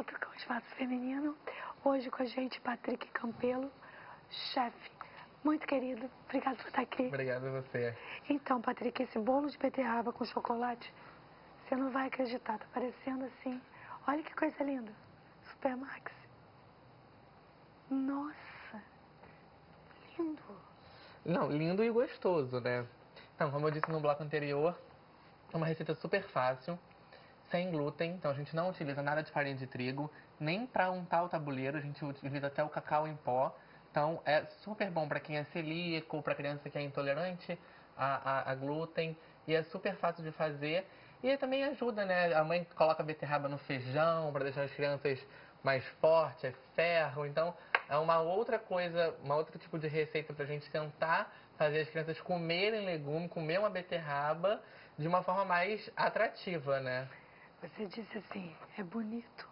volta com o Espaço Feminino. Hoje com a gente, Patrick Campelo, chefe. Muito querido, obrigado por estar aqui. Obrigado a você. Então, Patrick, esse bolo de beterraba com chocolate, você não vai acreditar, tá parecendo assim. Olha que coisa linda. Supermax. Nossa, lindo. Não, lindo e gostoso, né? Então, como eu disse no bloco anterior, é uma receita super fácil, sem glúten, então a gente não utiliza nada de farinha de trigo, nem para untar o tabuleiro, a gente utiliza até o cacau em pó. Então é super bom para quem é celíaco, para criança que é intolerante a, a, a, glúten, e é super fácil de fazer. E também ajuda, né? A mãe coloca beterraba no feijão para deixar as crianças mais fortes, é ferro. Então é uma outra coisa, uma outro tipo de receita para a gente tentar fazer as crianças comerem legume, comer uma beterraba de uma forma mais atrativa, né? Você disse assim, é bonito.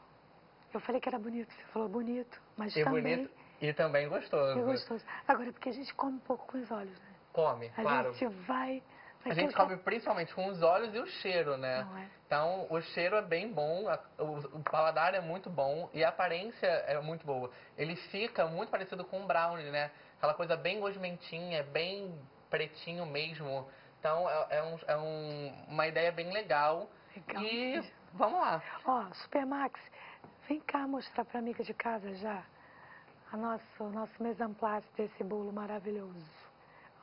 Eu falei que era bonito, você falou bonito, mas e também... bonito e também gostoso. É gostoso. Agora, porque a gente come um pouco com os olhos, né? Come, a claro. A gente vai... A gente come principalmente com os olhos e o cheiro, né? Não é? Então, o cheiro é bem bom, o, paladar é muito bom e a aparência é muito boa. Ele fica muito parecido com o brownie, né? Aquela coisa bem gosmentinha, bem pretinho mesmo. Então, é, é, um, é um, uma ideia bem legal. Legal. E vamos lá. Ó, Supermax, vem cá mostrar pra amiga de casa já a nosso, o nosso mesamplace desse bolo maravilhoso.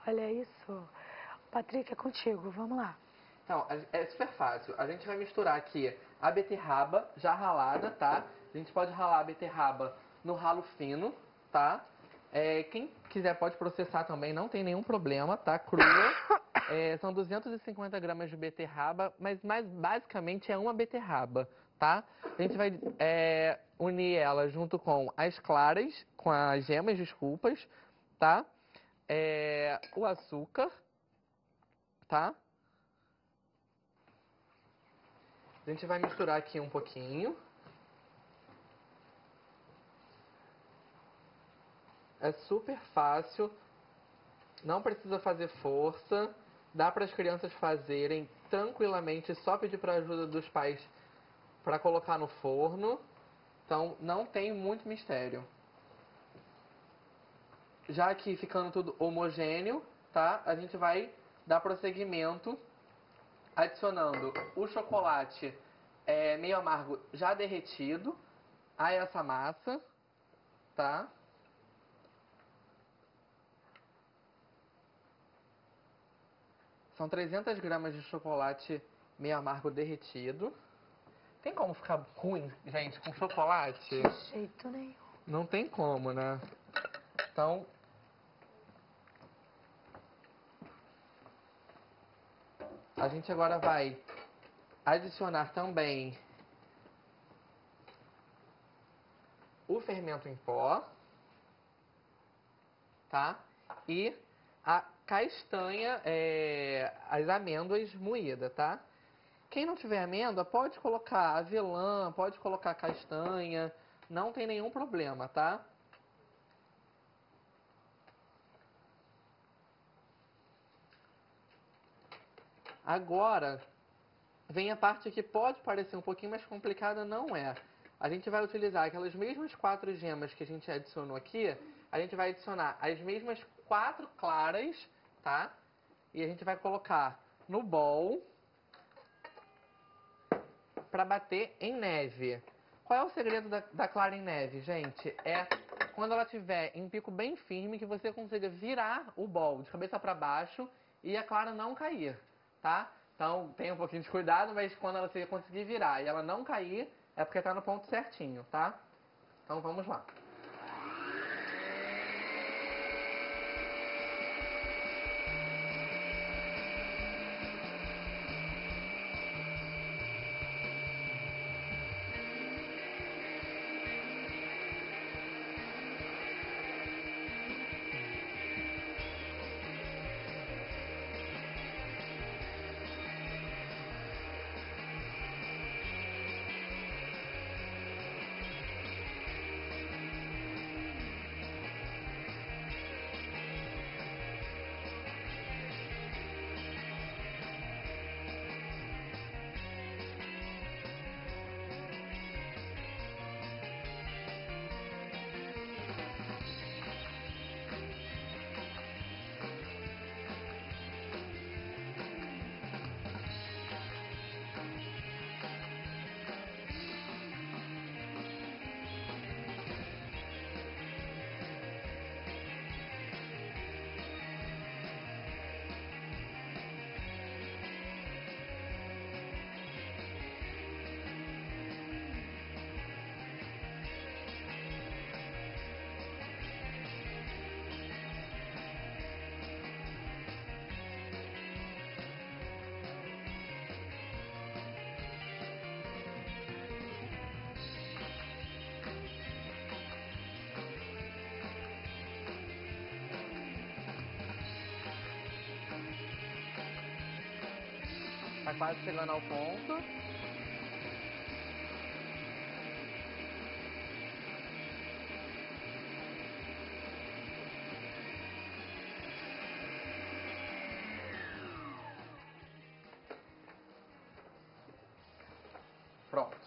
Olha isso. Patrick, é contigo, vamos lá. Então, é super fácil. A gente vai misturar aqui a beterraba já ralada, tá? A gente pode ralar a beterraba no ralo fino, tá? É, quem quiser pode processar também, não tem nenhum problema, tá? Crua. É, são 250 gramas de beterraba, mas mais basicamente é uma beterraba, tá? A gente vai é, unir ela junto com as claras, com as gemas, desculpas, tá? É, o açúcar, tá? A gente vai misturar aqui um pouquinho. É super fácil, não precisa fazer força, dá para as crianças fazerem tranquilamente, só pedir para ajuda dos pais para colocar no forno. Então não tem muito mistério. Já aqui ficando tudo homogêneo, tá? A gente vai dar prosseguimento adicionando o chocolate é, meio amargo já derretido a essa massa, tá? São 300 gramas de chocolate meio amargo derretido. Tem como ficar ruim, gente, com chocolate? De jeito nenhum. Não tem como, né? Então... A gente agora vai adicionar também o fermento em pó, tá? E a castanha, é, as amêndoas moídas, tá? Quem não tiver amêndoa, pode colocar avelã, pode colocar castanha, não tem nenhum problema, tá? Agora, vem a parte que pode parecer um pouquinho mais complicada, não é. A gente vai utilizar aquelas mesmas quatro gemas que a gente adicionou aqui, a gente vai adicionar as mesmas quatro claras tá? E a gente vai colocar no bowl para bater em neve. Qual é o segredo da, da clara em neve, gente? É quando ela estiver em pico bem firme, que você consiga virar o bowl de cabeça para baixo e a clara não cair, tá? Então, tenha um pouquinho de cuidado, mas quando ela conseguir virar e ela não cair, é porque está no ponto certinho, tá? Então, vamos lá. Quase chegando ao ponto. Pronto.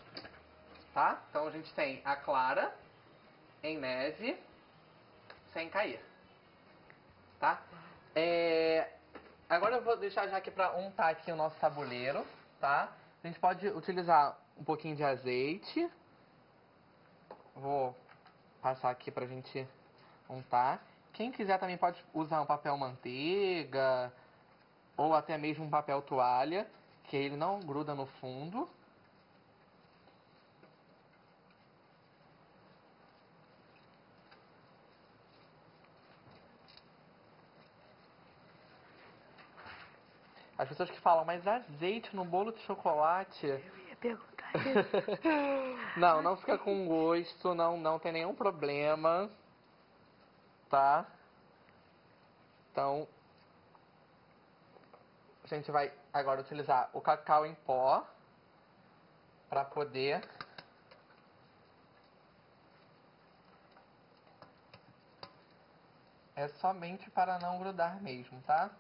Tá? Então a gente tem a clara em neve sem cair. Tá? É, Agora eu vou deixar já aqui para untar aqui o nosso tabuleiro, tá? A gente pode utilizar um pouquinho de azeite. Vou passar aqui pra gente untar. Quem quiser também pode usar um papel manteiga ou até mesmo um papel toalha, que ele não gruda no fundo. As pessoas que falam, mas azeite no bolo de chocolate. Eu ia perguntar isso. não, não fica com gosto, não, não tem nenhum problema. Tá? Então, a gente vai agora utilizar o cacau em pó para poder É somente para não grudar mesmo, tá?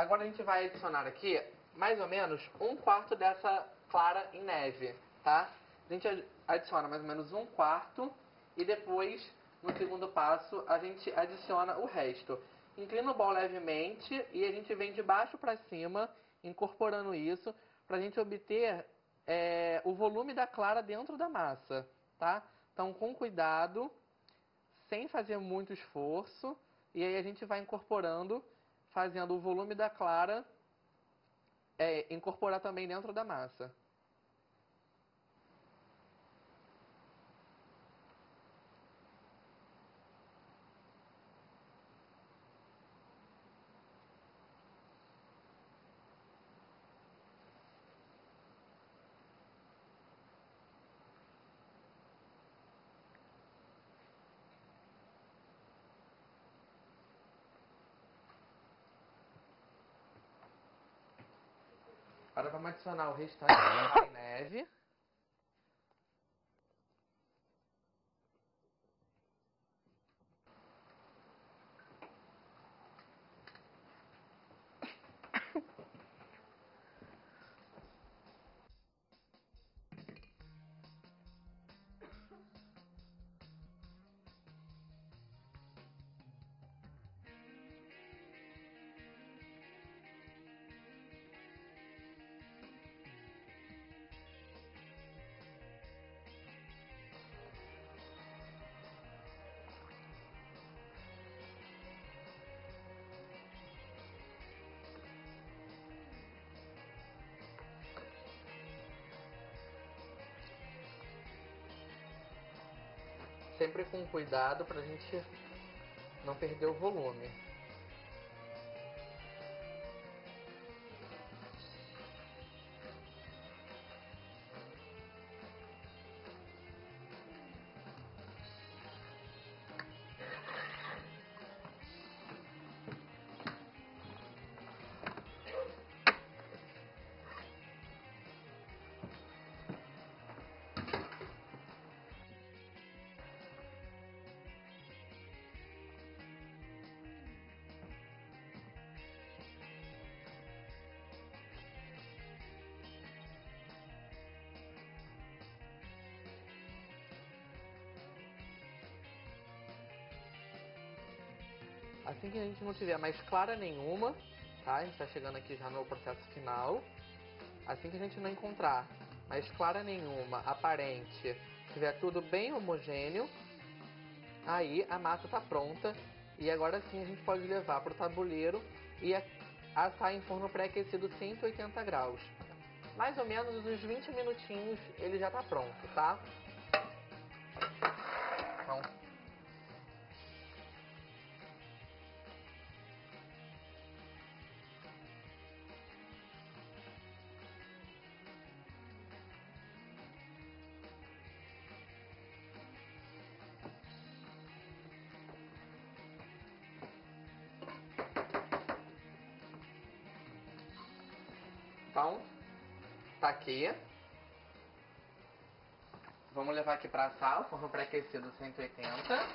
Agora a gente vai adicionar aqui mais ou menos um quarto dessa clara em neve, tá? A gente adiciona mais ou menos um quarto e depois, no segundo passo, a gente adiciona o resto. Inclina o bol levemente e a gente vem de baixo para cima, incorporando isso, para a gente obter é, o volume da clara dentro da massa, tá? Então, com cuidado, sem fazer muito esforço, e aí a gente vai incorporando fazendo o volume da clara é, incorporar também dentro da massa. Vamos adicionar o restante da neve. Sempre com cuidado para a gente não perder o volume. Assim que a gente não tiver mais clara nenhuma, tá? A gente está chegando aqui já no processo final. Assim que a gente não encontrar mais clara nenhuma, aparente, tiver tudo bem homogêneo, aí a massa está pronta e agora sim a gente pode levar para o tabuleiro e assar em forno pré-aquecido 180 graus. Mais ou menos uns 20 minutinhos ele já está pronto, tá? Então, Então, tá aqui. Vamos levar aqui pra sala, forno pré-aquecido 180.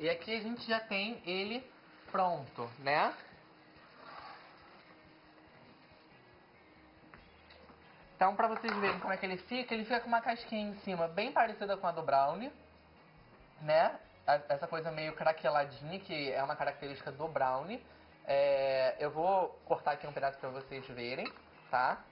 E aqui a gente já tem ele pronto, né? Então, pra vocês verem como é que ele fica, ele fica com uma casquinha em cima bem parecida com a do brownie, né? Essa coisa meio craqueladinha, que é uma característica do brownie. É, eu vou cortar aqui um pedaço pra vocês verem, tá?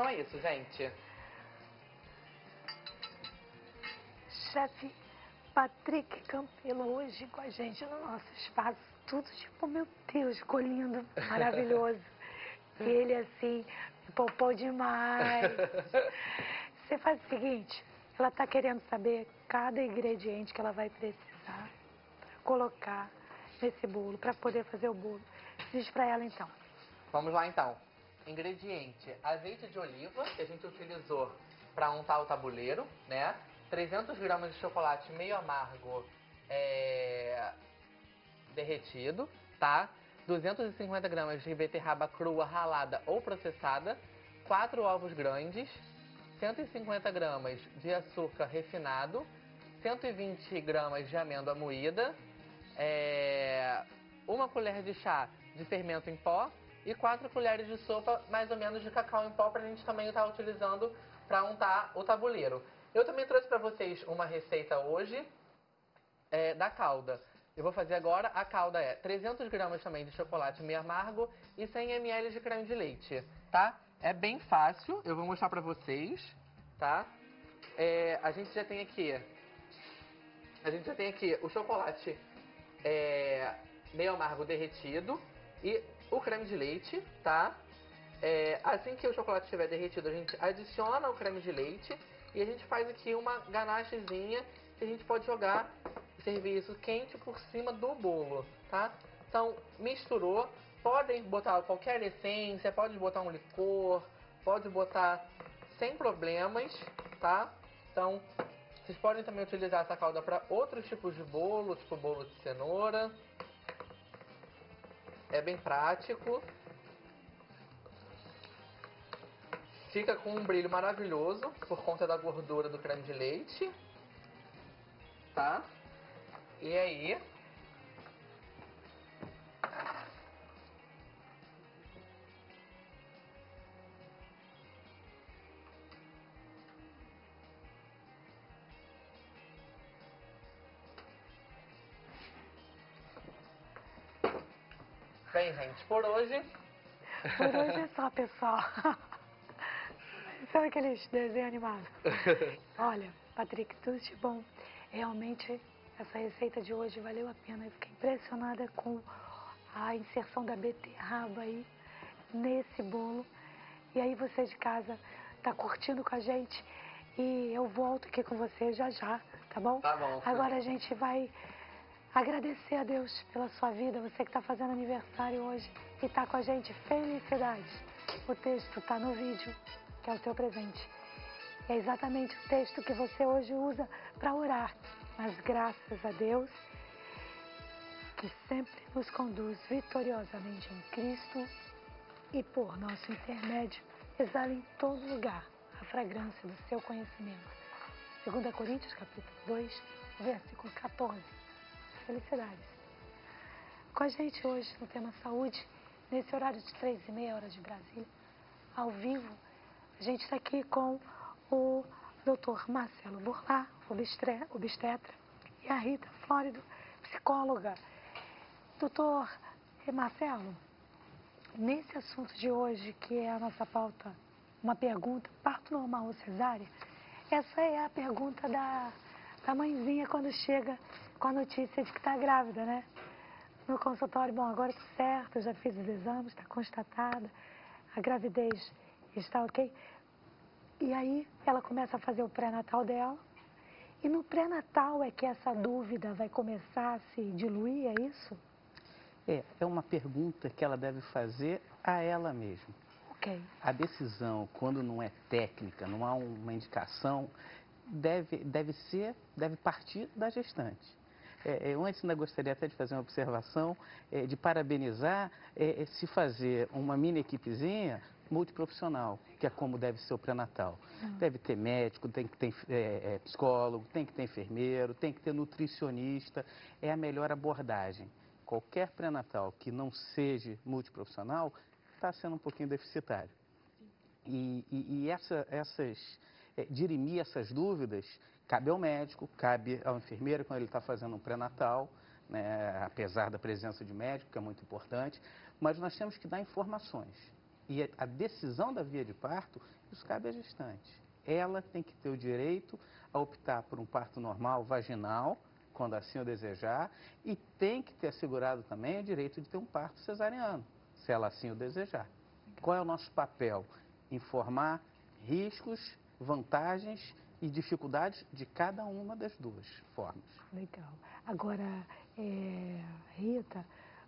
Então é isso, gente. Chefe Patrick Campelo hoje com a gente no nosso espaço. Tudo tipo, meu Deus, ficou lindo, maravilhoso. E ele assim, me poupou demais. Você faz o seguinte, ela tá querendo saber cada ingrediente que ela vai precisar colocar nesse bolo, para poder fazer o bolo. Diz pra ela então. Vamos lá então. Ingrediente: azeite de oliva, que a gente utilizou para untar o tabuleiro, né? 300 gramas de chocolate meio amargo é, derretido, tá? 250 gramas de beterraba crua ralada ou processada, 4 ovos grandes, 150 gramas de açúcar refinado, 120 gramas de amêndoa moída, é, uma colher de chá de fermento em pó e 4 colheres de sopa, mais ou menos, de cacau em pó para a gente também estar utilizando para untar o tabuleiro. Eu também trouxe para vocês uma receita hoje é, da calda. Eu vou fazer agora, a calda é 300 gramas também de chocolate meio amargo e 100 ml de creme de leite, tá? É bem fácil, eu vou mostrar pra vocês, tá? É, a gente já tem aqui, a gente já tem aqui o chocolate é, meio amargo derretido e o creme de leite, tá? É, assim que o chocolate estiver derretido, a gente adiciona o creme de leite e a gente faz aqui uma ganachezinha que a gente pode jogar servir isso quente por cima do bolo, tá? Então, misturou, podem botar qualquer essência, pode botar um licor, pode botar sem problemas, tá? Então, vocês podem também utilizar essa calda para outros tipos de bolo, tipo bolo de cenoura. É bem prático. Fica com um brilho maravilhoso por conta da gordura do creme de leite. Tá? E aí... Bem, gente, por hoje Por hoje é só, pessoal. Sabe aqueles desenhos animados? Olha, Patrick, tudo de bom. Realmente, essa receita de hoje valeu a pena. Eu fiquei impressionada com a inserção da beterraba aí nesse bolo. E aí você de casa tá curtindo com a gente. E eu volto aqui com você já já, tá bom? Tá bom. Agora a gente vai agradecer a Deus pela sua vida, você que está fazendo aniversário hoje e está com a gente. Felicidades! O texto está no vídeo, que é o seu presente. É exatamente o texto que você hoje usa para orar. Mas graças a Deus, que sempre nos conduz vitoriosamente em Cristo e por nosso intermédio, exala em todo lugar a fragrância do seu conhecimento. 2 Coríntios capítulo 2, versículo 14 felicidades. Com a gente hoje no tema saúde, nesse horário de três e meia hora de Brasília, ao vivo, a gente está aqui com o Dr. Marcelo Burlá, obstetra, e a Rita Flórido, psicóloga. Doutor Marcelo, nesse assunto de hoje, que é a nossa pauta, uma pergunta, parto normal ou cesárea, essa é a pergunta da, da mãezinha quando chega com a notícia de que está grávida, né? No consultório, bom, agora está certo, já fiz os exames, está constatada, a gravidez está ok. E aí ela começa a fazer o pré-natal dela. E no pré-natal é que essa dúvida vai começar a se diluir, é isso? É, é uma pergunta que ela deve fazer a ela mesma. Ok. A decisão, quando não é técnica, não há uma indicação, deve, deve ser, deve partir da gestante. É, eu antes ainda gostaria até de fazer uma observação, é, de parabenizar é, se fazer uma mini equipezinha multiprofissional, que é como deve ser o pré-natal. Uhum. Deve ter médico, tem que ter é, é, psicólogo, tem que ter enfermeiro, tem que ter nutricionista. É a melhor abordagem. Qualquer pré-natal que não seja multiprofissional está sendo um pouquinho deficitário. E, e, e essa, essas, é, dirimir essas dúvidas cabe ao médico, cabe ao enfermeiro quando ele está fazendo um pré-natal, né, apesar da presença de médico, que é muito importante, mas nós temos que dar informações e a decisão da via de parto, isso cabe à gestante. Ela tem que ter o direito a optar por um parto normal vaginal, quando assim o desejar, e tem que ter assegurado também o direito de ter um parto cesariano, se ela assim o desejar. Qual é o nosso papel? Informar riscos, vantagens e dificuldades de cada uma das duas formas. Legal. Agora, é, Rita,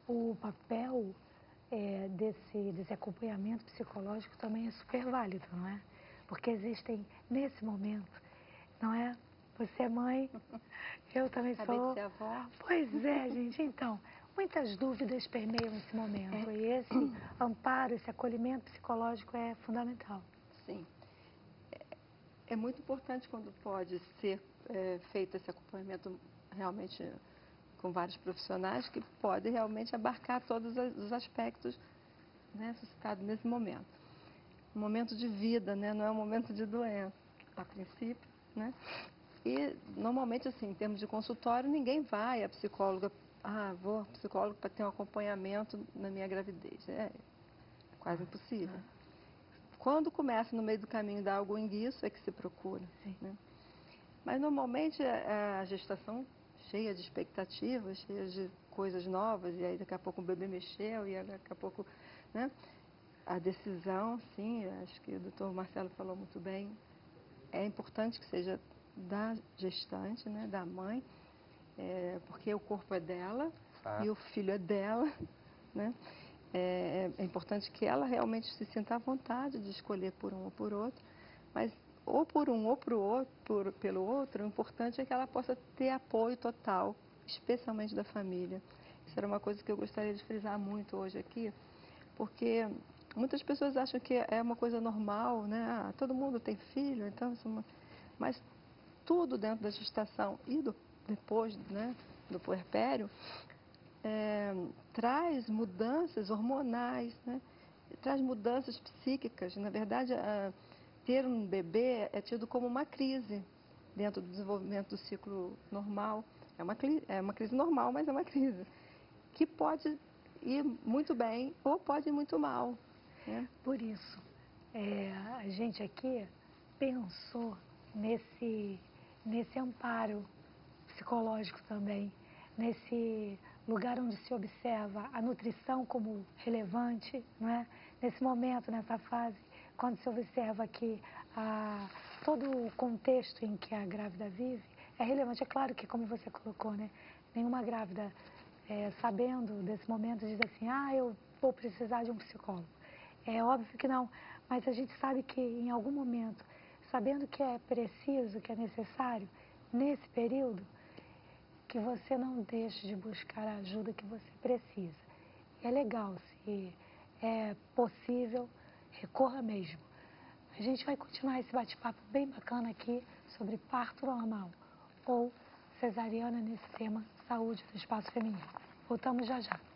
o papel é, desse, desse acompanhamento psicológico também é super válido, não é? Porque existem, nesse momento, não é? Você é mãe, eu também Acabei sou. De ser avó. Pois é, gente. Então, muitas dúvidas permeiam esse momento. É. E esse amparo, esse acolhimento psicológico é fundamental. Sim. É, muito importante quando pode ser é, feito esse acompanhamento realmente com vários profissionais que podem realmente abarcar todos os aspectos né, suscitados nesse momento. Um momento de vida, né, não é um momento de doença, a princípio. Né? E, normalmente, assim, em termos de consultório, ninguém vai a psicóloga, ah, vou ao psicólogo para ter um acompanhamento na minha gravidez. É quase impossível. Quando começa no meio do caminho dar algum enguiço, é que se procura. Né? Mas, normalmente, a gestação cheia de expectativas, cheia de coisas novas, e aí daqui a pouco o bebê mexeu, e daqui a pouco, né? A decisão, sim, acho que o doutor Marcelo falou muito bem, é importante que seja da gestante, né, da mãe, é, porque o corpo é dela ah. e o filho é dela, né? É, é, importante que ela realmente se sinta à vontade de escolher por um ou por outro, mas ou por um ou por outro, por, pelo outro, o importante é que ela possa ter apoio total, especialmente da família. Isso era uma coisa que eu gostaria de frisar muito hoje aqui, porque muitas pessoas acham que é uma coisa normal, né? Ah, todo mundo tem filho, então é uma... mas tudo dentro da gestação e do, depois né, do puerpério é, traz mudanças hormonais, né? traz mudanças psíquicas. Na verdade, a, ter um bebê é tido como uma crise dentro do desenvolvimento do ciclo normal. É uma, é uma crise normal, mas é uma crise que pode ir muito bem ou pode ir muito mal. Né? Por isso, é, a gente aqui pensou nesse, nesse amparo psicológico também, nesse lugar onde se observa a nutrição como relevante, não é? nesse momento, nessa fase quando se observa que ah, todo o contexto em que a grávida vive é relevante. É claro que, como você colocou, né, nenhuma grávida, é, sabendo desse momento, diz assim, ah, eu vou precisar de um psicólogo. É óbvio que não, mas a gente sabe que em algum momento, sabendo que é preciso, que é necessário, nesse período, que você não deixe de buscar a ajuda que você precisa. é legal, se é possível, recorra mesmo. A gente vai continuar esse bate-papo bem bacana aqui sobre parto normal ou cesariana nesse tema saúde do espaço feminino. Voltamos já já.